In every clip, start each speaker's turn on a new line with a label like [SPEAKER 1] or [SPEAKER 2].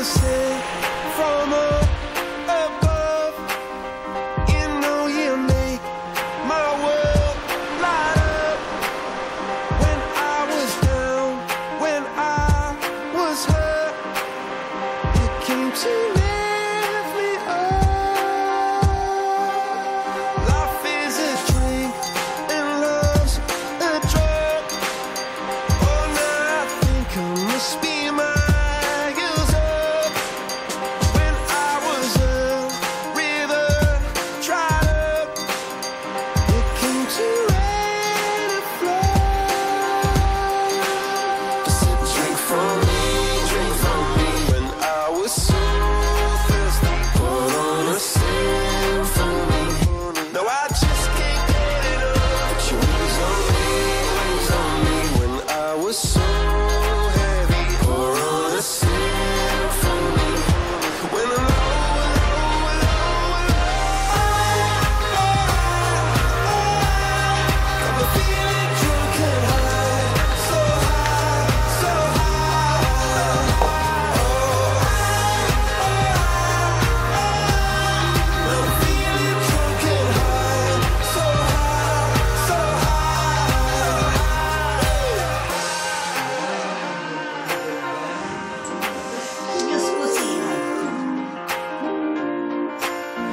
[SPEAKER 1] to say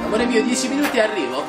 [SPEAKER 1] Amore mio, 10 minuti e arrivo.